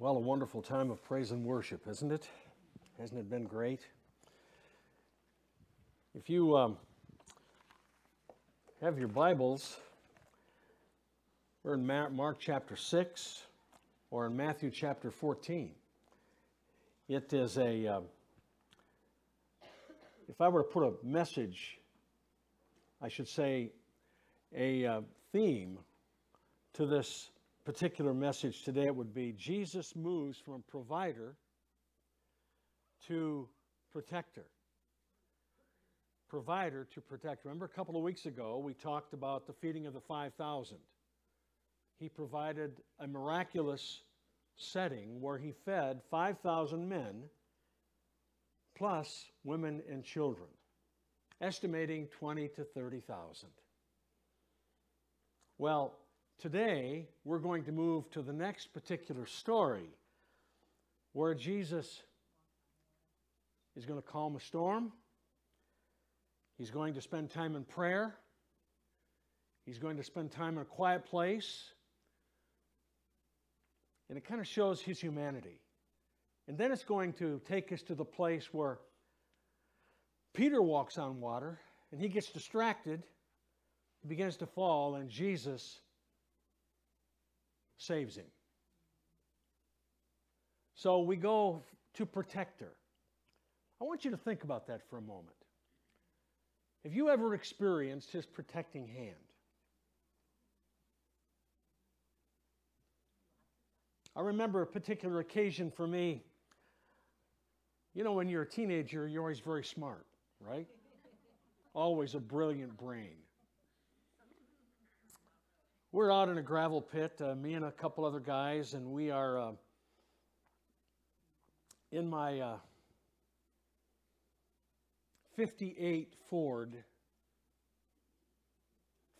Well, a wonderful time of praise and worship, isn't it? Hasn't it been great? If you um, have your Bibles, we're in Mark chapter 6 or in Matthew chapter 14. It is a, uh, if I were to put a message, I should say a uh, theme to this particular message today, it would be Jesus moves from provider to protector. Provider to protector. Remember a couple of weeks ago, we talked about the feeding of the 5,000. He provided a miraculous setting where he fed 5,000 men plus women and children, estimating 20 to 30,000. Well, Today, we're going to move to the next particular story where Jesus is going to calm a storm. He's going to spend time in prayer. He's going to spend time in a quiet place. And it kind of shows his humanity. And then it's going to take us to the place where Peter walks on water and he gets distracted, he begins to fall, and Jesus saves him. So we go to protector. I want you to think about that for a moment. Have you ever experienced his protecting hand? I remember a particular occasion for me. You know, when you're a teenager, you're always very smart, right? always a brilliant brain. We're out in a gravel pit, uh, me and a couple other guys, and we are uh, in my uh, 58 Ford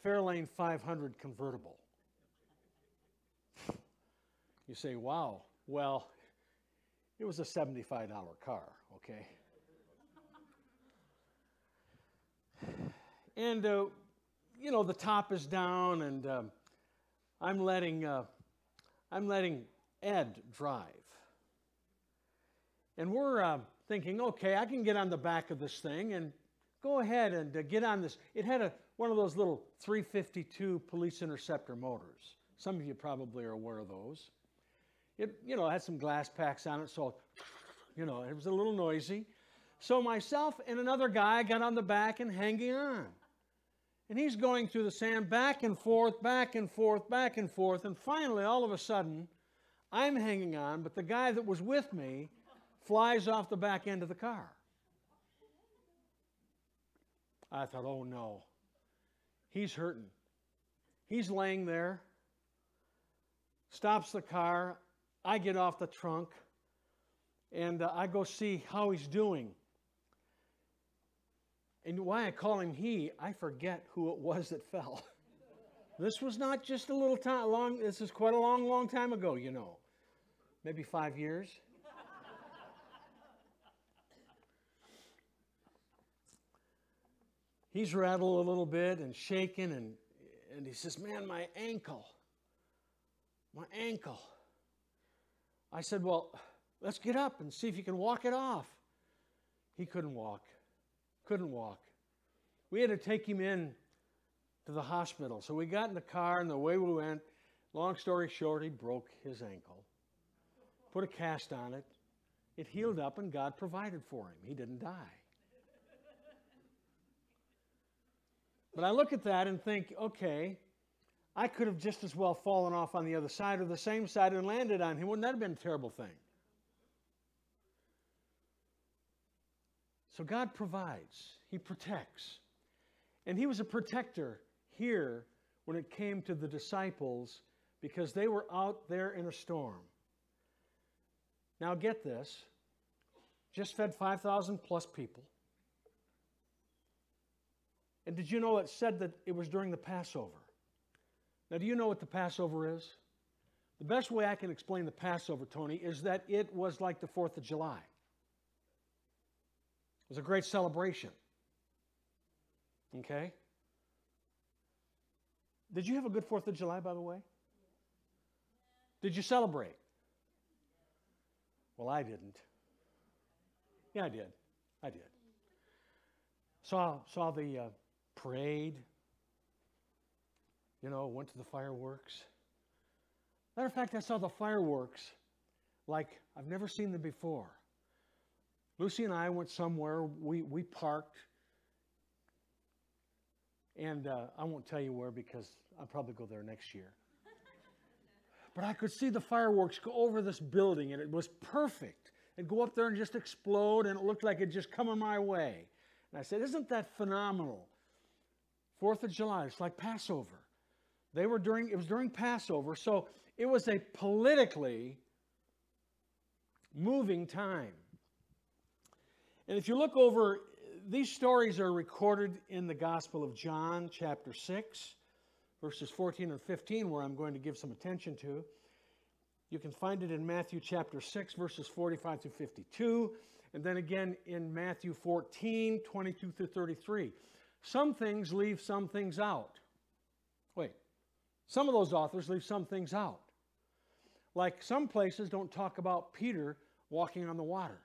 Fairlane 500 convertible. You say, wow, well, it was a $75 car, okay? And, uh, you know, the top is down, and um, I'm letting, uh, I'm letting Ed drive. And we're uh, thinking, okay, I can get on the back of this thing and go ahead and uh, get on this. It had a, one of those little 352 police interceptor motors. Some of you probably are aware of those. It, you know, had some glass packs on it, so, you know, it was a little noisy. So myself and another guy got on the back and hanging on. And he's going through the sand back and forth, back and forth, back and forth. And finally, all of a sudden, I'm hanging on, but the guy that was with me flies off the back end of the car. I thought, oh no, he's hurting. He's laying there, stops the car. I get off the trunk, and uh, I go see how he's doing. And why I call him he, I forget who it was that fell. this was not just a little time long, this is quite a long, long time ago, you know. Maybe five years. He's rattled a little bit and shaking, and, and he says, Man, my ankle. My ankle. I said, Well, let's get up and see if you can walk it off. He couldn't walk couldn't walk. We had to take him in to the hospital. So we got in the car, and the way we went, long story short, he broke his ankle, put a cast on it. It healed up, and God provided for him. He didn't die. But I look at that and think, okay, I could have just as well fallen off on the other side or the same side and landed on him. Wouldn't that have been a terrible thing? So God provides, He protects. And He was a protector here when it came to the disciples because they were out there in a storm. Now, get this just fed 5,000 plus people. And did you know it said that it was during the Passover? Now, do you know what the Passover is? The best way I can explain the Passover, Tony, is that it was like the 4th of July. It was a great celebration. Okay? Did you have a good 4th of July, by the way? Did you celebrate? Well, I didn't. Yeah, I did. I did. Saw saw the uh, parade. You know, went to the fireworks. Matter of fact, I saw the fireworks like I've never seen them before. Lucy and I went somewhere. We we parked, and uh, I won't tell you where because I'll probably go there next year. but I could see the fireworks go over this building, and it was perfect. And go up there and just explode, and it looked like it just coming my way. And I said, Isn't that phenomenal? Fourth of July, it's like Passover. They were during, it was during Passover, so it was a politically moving time. And if you look over, these stories are recorded in the Gospel of John, chapter 6, verses 14 and 15, where I'm going to give some attention to. You can find it in Matthew chapter 6, verses 45 to 52, and then again in Matthew 14, 22 through 33. Some things leave some things out. Wait, some of those authors leave some things out. Like some places don't talk about Peter walking on the water.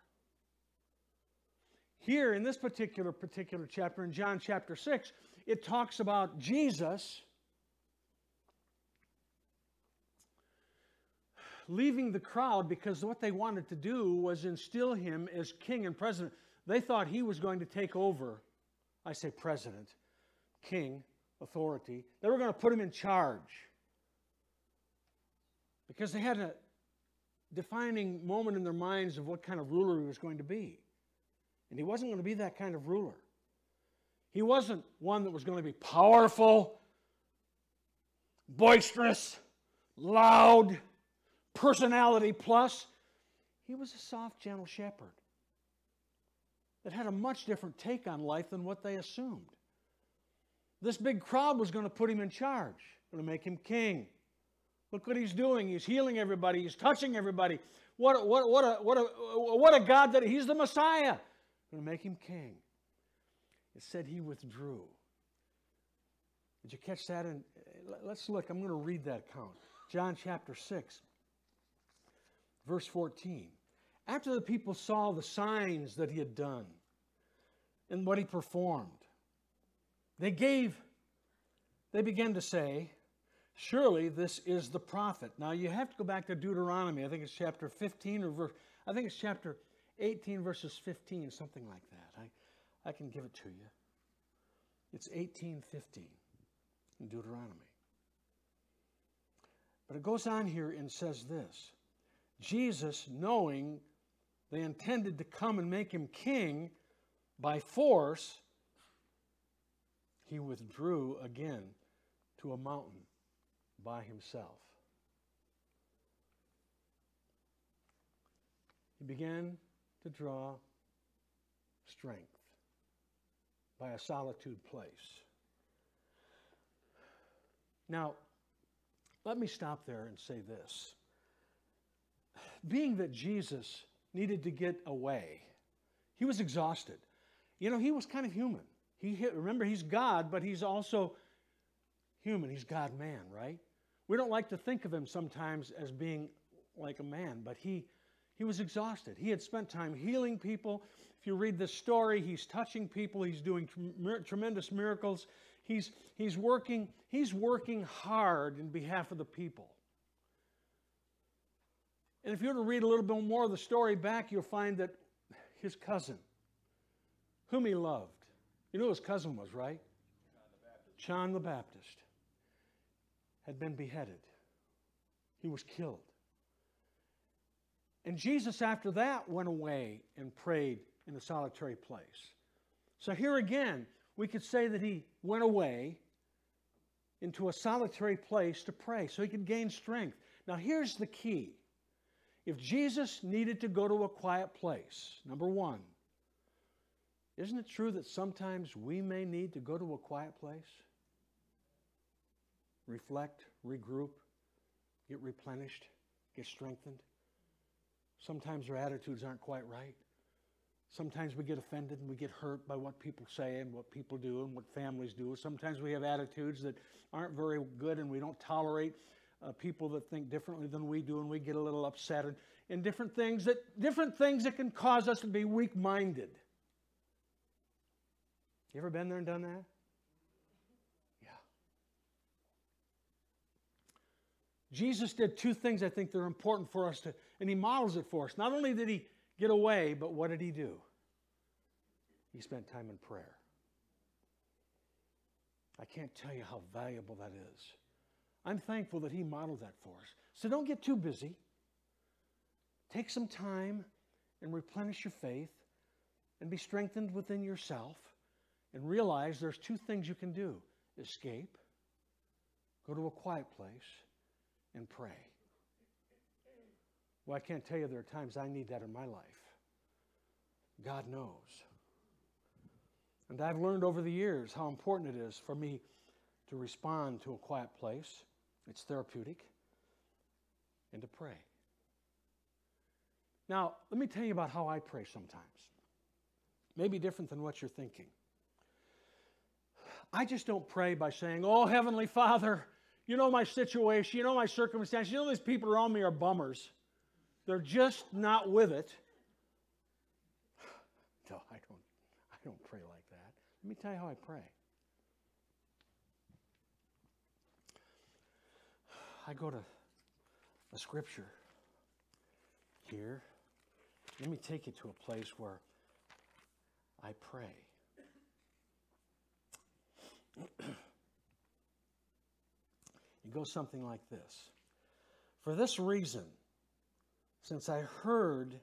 Here in this particular particular chapter in John chapter 6, it talks about Jesus leaving the crowd because what they wanted to do was instill him as king and president. They thought he was going to take over, I say president, king, authority. They were going to put him in charge because they had a defining moment in their minds of what kind of ruler he was going to be. And he wasn't going to be that kind of ruler. He wasn't one that was going to be powerful, boisterous, loud, personality plus. He was a soft, gentle shepherd that had a much different take on life than what they assumed. This big crowd was going to put him in charge, going to make him king. Look what he's doing. He's healing everybody, he's touching everybody. What, what, what, a, what, a, what a God that he's the Messiah. Going to make him king. It said he withdrew. Did you catch that? And uh, let's look. I'm going to read that account. John chapter 6. Verse 14. After the people saw the signs that he had done and what he performed, they gave, they began to say, Surely this is the prophet. Now you have to go back to Deuteronomy. I think it's chapter 15 or verse, I think it's chapter 18, verses 15, something like that. I, I can give it to you. It's 1815 in Deuteronomy. But it goes on here and says this Jesus, knowing they intended to come and make him king by force, he withdrew again to a mountain by himself. He began to draw strength by a solitude place. Now, let me stop there and say this being that Jesus needed to get away, he was exhausted. You know, he was kind of human. He remember he's God, but he's also human. He's God man, right? We don't like to think of him sometimes as being like a man, but he he was exhausted. He had spent time healing people. If you read the story, he's touching people, he's doing tremendous miracles. He's he's working he's working hard in behalf of the people. And if you were to read a little bit more of the story back, you'll find that his cousin, whom he loved, you know who his cousin was, right? John the Baptist. John the Baptist had been beheaded. He was killed. And Jesus, after that, went away and prayed in a solitary place. So here again, we could say that he went away into a solitary place to pray so he could gain strength. Now, here's the key if Jesus needed to go to a quiet place, number one, isn't it true that sometimes we may need to go to a quiet place? Reflect, regroup, get replenished, get strengthened. Sometimes our attitudes aren't quite right. Sometimes we get offended and we get hurt by what people say and what people do and what families do. Sometimes we have attitudes that aren't very good and we don't tolerate uh, people that think differently than we do, and we get a little upset, and, and different things that different things that can cause us to be weak-minded. You ever been there and done that? Yeah. Jesus did two things I think that are important for us to, and he models it for us. Not only did he get away, but what did he do? He spent time in prayer. I can't tell you how valuable that is. I'm thankful that he modeled that for us. So don't get too busy. Take some time and replenish your faith and be strengthened within yourself and realize there's two things you can do escape, go to a quiet place, and pray. Well, I can't tell you there are times I need that in my life. God knows. And I've learned over the years how important it is for me to respond to a quiet place. It's therapeutic. And to pray. Now, let me tell you about how I pray sometimes. Maybe different than what you're thinking. I just don't pray by saying, Oh, Heavenly Father, you know my situation, you know my circumstances, you know these people around me are bummers. They're just not with it. No, I don't, I don't pray like that. Let me tell you how I pray. I go to a scripture here. Let me take you to a place where I pray. it goes something like this For this reason, since I heard,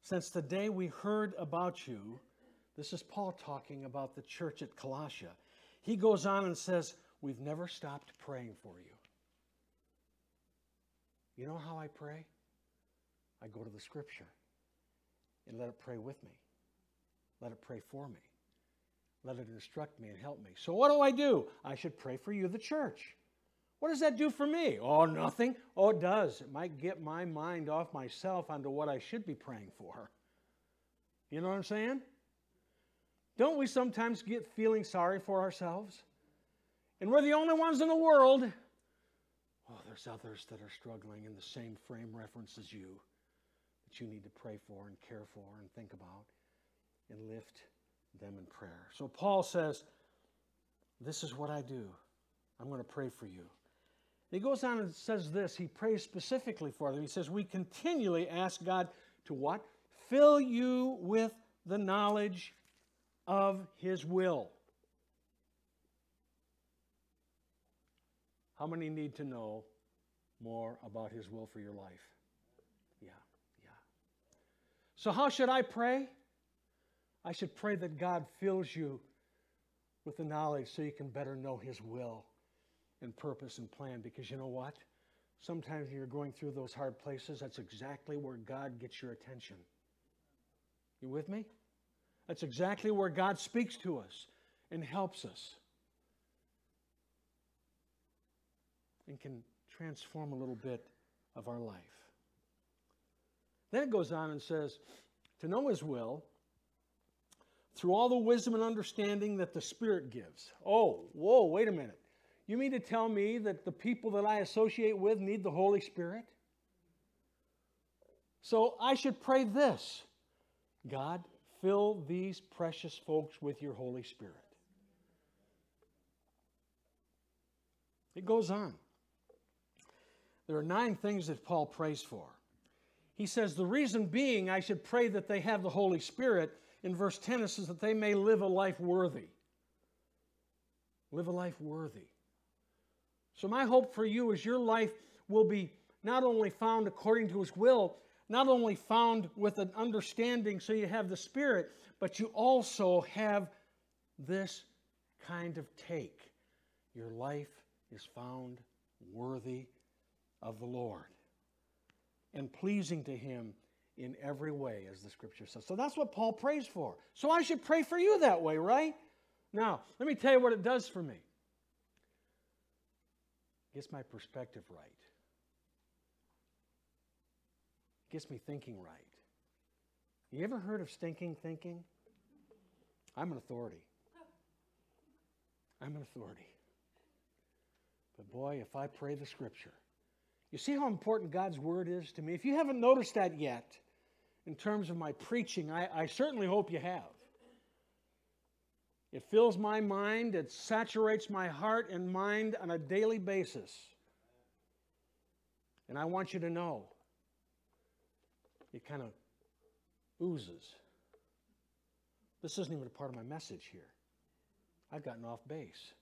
since the day we heard about you, this is Paul talking about the church at Colossia. He goes on and says, We've never stopped praying for you. You know how I pray? I go to the scripture and let it pray with me. Let it pray for me. Let it instruct me and help me. So, what do I do? I should pray for you, the church. What does that do for me? Oh, nothing. Oh, it does. It might get my mind off myself onto what I should be praying for. You know what I'm saying? Don't we sometimes get feeling sorry for ourselves? And we're the only ones in the world. Oh, there's others that are struggling in the same frame reference as you that you need to pray for and care for and think about and lift them in prayer. So Paul says, This is what I do. I'm going to pray for you. He goes on and says this. He prays specifically for them. He says, We continually ask God to what? Fill you with the knowledge of His will. How many need to know more about His will for your life? Yeah, yeah. So, how should I pray? I should pray that God fills you with the knowledge so you can better know His will and purpose and plan. Because you know what? Sometimes when you're going through those hard places, that's exactly where God gets your attention. You with me? That's exactly where God speaks to us and helps us and can transform a little bit of our life. Then it goes on and says, to know His will through all the wisdom and understanding that the Spirit gives. Oh, whoa, wait a minute. You mean to tell me that the people that I associate with need the Holy Spirit? So I should pray this God, Fill these precious folks with your Holy Spirit. It goes on. There are nine things that Paul prays for. He says, The reason being I should pray that they have the Holy Spirit. In verse 10, it says that they may live a life worthy. Live a life worthy. So, my hope for you is your life will be not only found according to His will, not only found with an understanding so you have the Spirit, but you also have this kind of take. Your life is found worthy of the Lord and pleasing to Him in every way, as the scripture says. So that's what Paul prays for. So I should pray for you that way, right? Now, let me tell you what it does for me. Gets my perspective right gets me thinking right. You ever heard of stinking thinking? I'm an authority. I'm an authority. But boy, if I pray the scripture You see how important God's Word is to me? If you haven't noticed that yet, in terms of my preaching, I, I certainly hope you have. It fills my mind, it saturates my heart and mind on a daily basis. And I want you to know it kind of oozes. This isn't even a part of my message here. I've gotten off base.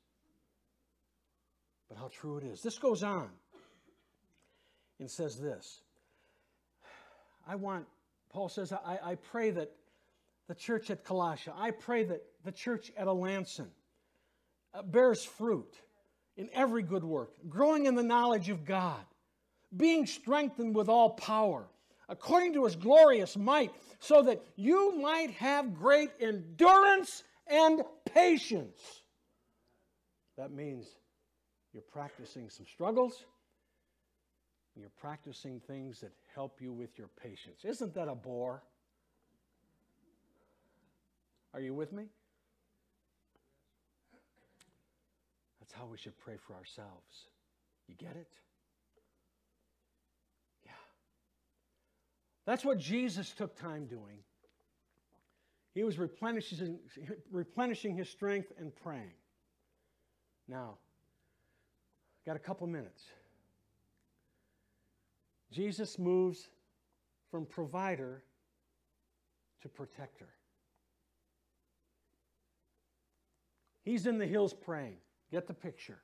But how true it is. This goes on and says this I want, Paul says, I, I pray that the church at Colossia, I pray that the church at Alanson uh, bears fruit in every good work, growing in the knowledge of God, being strengthened with all power, according to his glorious might, so that you might have great endurance and patience. That means you're practicing some struggles, you're practicing things that help you with your patience. Isn't that a bore? Are you with me? How we should pray for ourselves. You get it? Yeah. That's what Jesus took time doing. He was replenishing, replenishing his strength and praying. Now, got a couple minutes. Jesus moves from provider to protector. He's in the hills praying. Get the picture.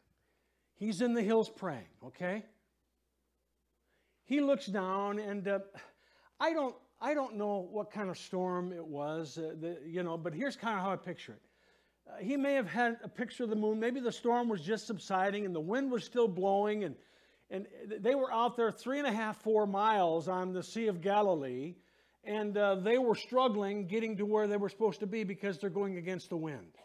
He's in the hills praying, okay? He looks down, and uh, I don't, I don't know what kind of storm it was, uh, the, you know, but here's kind of how I picture it. Uh, he may have had a picture of the moon. Maybe the storm was just subsiding and the wind was still blowing, and, and they were out there three and a half, four miles on the Sea of Galilee, and uh, they were struggling getting to where they were supposed to be because they're going against the wind.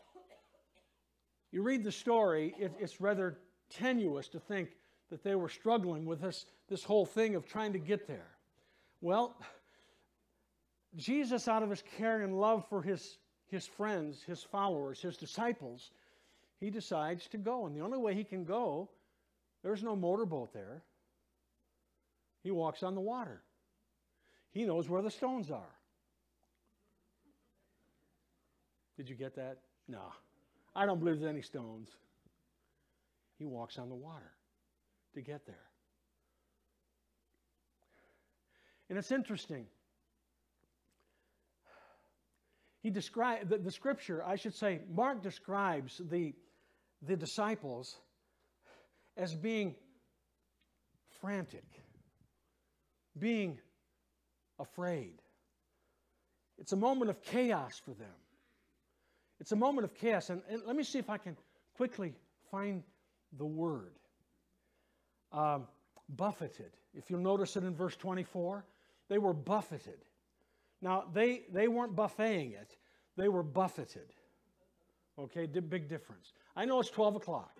You read the story, it, it's rather tenuous to think that they were struggling with this, this whole thing of trying to get there. Well, Jesus, out of his care and love for his, his friends, his followers, his disciples, he decides to go. And the only way he can go, there's no motorboat there. He walks on the water. He knows where the stones are. Did you get that? No. I don't believe there's any stones. He walks on the water to get there. And it's interesting. He described the, the scripture, I should say, Mark describes the, the disciples as being frantic, being afraid. It's a moment of chaos for them. It's a moment of chaos. And, and let me see if I can quickly find the word. Um, buffeted. If you'll notice it in verse 24, they were buffeted. Now, they, they weren't buffeting it, they were buffeted. Okay, big difference. I know it's 12 o'clock.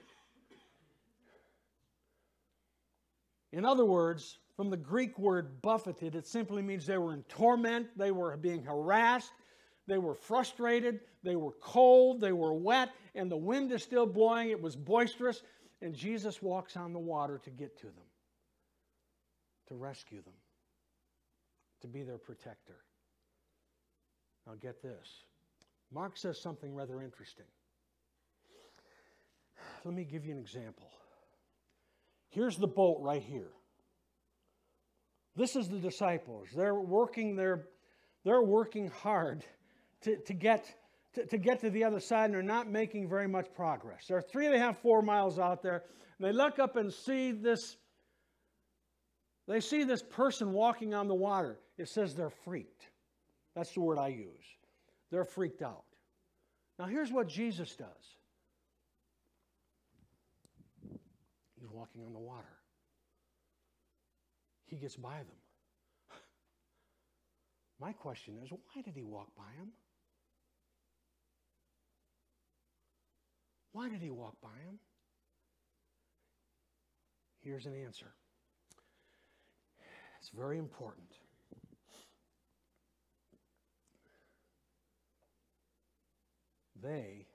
In other words, from the Greek word buffeted, it simply means they were in torment, they were being harassed, they were frustrated, they were cold, they were wet, and the wind is still blowing. It was boisterous, and Jesus walks on the water to get to them, to rescue them, to be their protector. Now, get this. Mark says something rather interesting. Let me give you an example. Here's the boat right here. This is the disciples. They're working their, they're working hard to, to, get, to, to get to the other side, and they're not making very much progress. They're three and a half, four miles out there, and they look up and see this. They see this person walking on the water. It says they're freaked. That's the word I use. They're freaked out. Now, here's what Jesus does He's walking on the water, He gets by them. My question is why did He walk by them? Why did he walk by him? Here's an answer. It's very important. They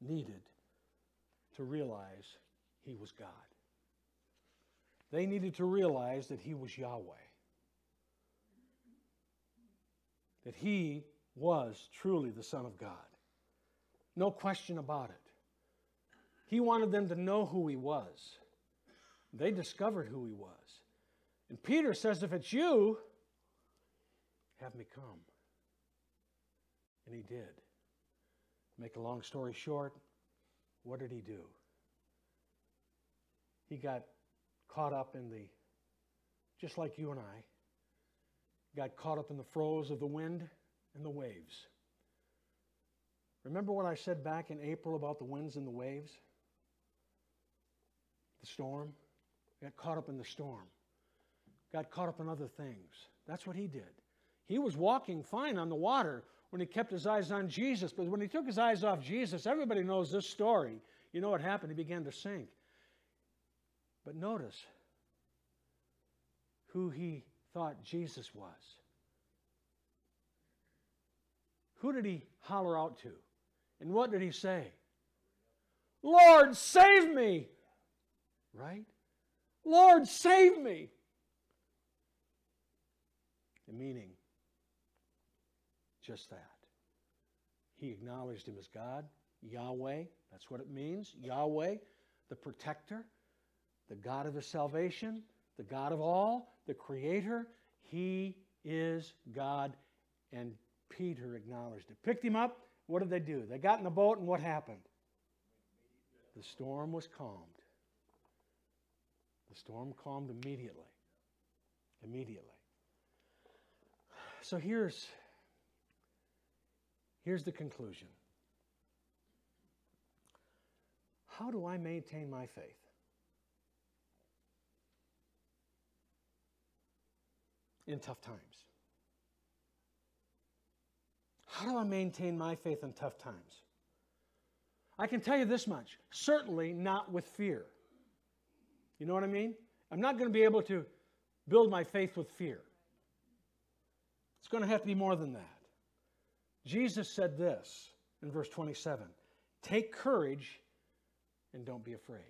needed to realize he was God. They needed to realize that He was Yahweh, that He was truly the Son of God. No question about it. He wanted them to know who He was. They discovered who He was. And Peter says, If it's you, have me come. And he did. Make a long story short, what did he do? He got caught up in the, just like you and I, got caught up in the throes of the wind and the waves. Remember what I said back in April about the winds and the waves? The storm? Got caught up in the storm. Got caught up in other things. That's what he did. He was walking fine on the water when he kept his eyes on Jesus, but when he took his eyes off Jesus, everybody knows this story. You know what happened? He began to sink. But notice who he thought Jesus was. Who did he holler out to? And what did he say? Lord, save me! Right? Lord, save me! The meaning, just that. He acknowledged him as God, Yahweh, that's what it means. Yahweh, the protector, the God of his salvation, the God of all, the creator. He is God. And Peter acknowledged it. Picked him up. What did they do? They got in the boat, and what happened? The storm was calmed. The storm calmed immediately. Immediately. So here's, here's the conclusion. How do I maintain my faith? In tough times. How do I maintain my faith in tough times? I can tell you this much certainly not with fear. You know what I mean? I'm not going to be able to build my faith with fear. It's going to have to be more than that. Jesus said this in verse 27 Take courage and don't be afraid.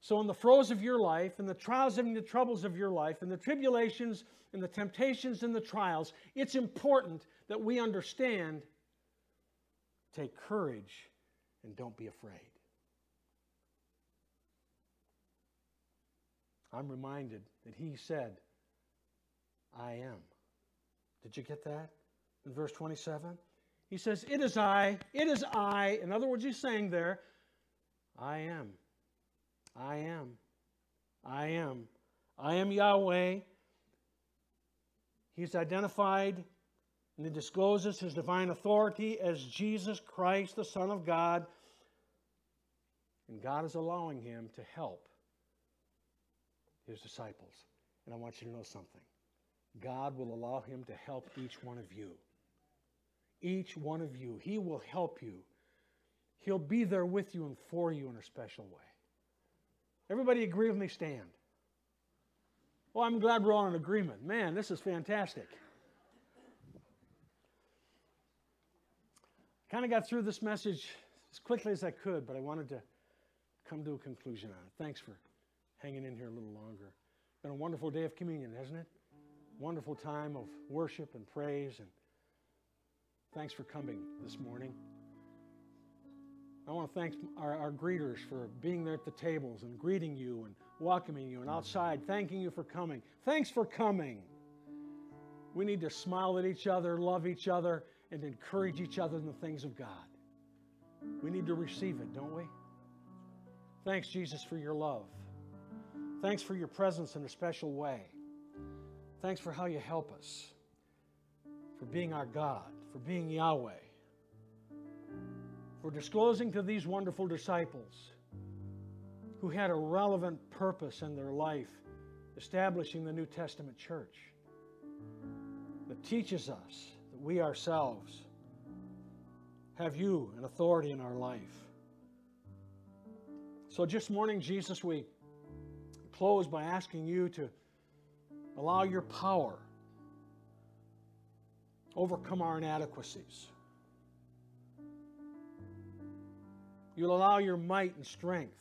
So, in the throes of your life, in the trials and the troubles of your life, in the tribulations and the temptations and the trials, it's important that we understand take courage and don't be afraid. I'm reminded that he said, I am. Did you get that in verse 27? He says, It is I, it is I. In other words, he's saying there, I am. I am. I am. I am Yahweh. He's identified and he discloses his divine authority as Jesus Christ, the Son of God. And God is allowing him to help his disciples. And I want you to know something. God will allow him to help each one of you. Each one of you. He will help you. He'll be there with you and for you in a special way. Everybody agree with me? Stand. Well, I'm glad we're all in agreement. Man, this is fantastic. kind of got through this message as quickly as I could, but I wanted to come to a conclusion on it. Thanks for hanging in here a little longer. Been a wonderful day of communion, hasn't it? Wonderful time of worship and praise, and thanks for coming this morning. I want to thank our, our, greeters for being there at the tables and greeting you and welcoming you and outside, thanking you for coming. Thanks for coming. We need to smile at each other, love each other, and encourage each other in the things of God. We need to receive it, don't we? Thanks, Jesus, for your love. Thanks for your presence in a special way. Thanks for how you help us, for being our God, for being Yahweh, for disclosing to these wonderful disciples who had a relevant purpose in their life, establishing the New Testament church that teaches us that we ourselves have you and authority in our life. So, just morning, Jesus, we close by asking you to allow your power overcome our inadequacies. You'll allow your might and strength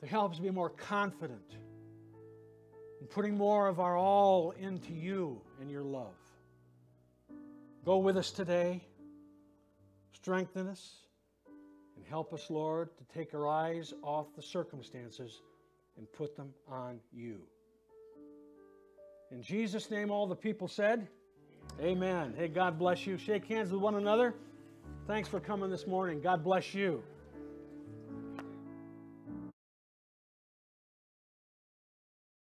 to help us be more confident in putting more of our all into you and your love. Go with us today, strengthen us, help us, Lord, to take our eyes off the circumstances and put them on you. In Jesus' name, all the people said, Amen. Hey, God bless you. Shake hands with one another. Thanks for coming this morning. God bless you.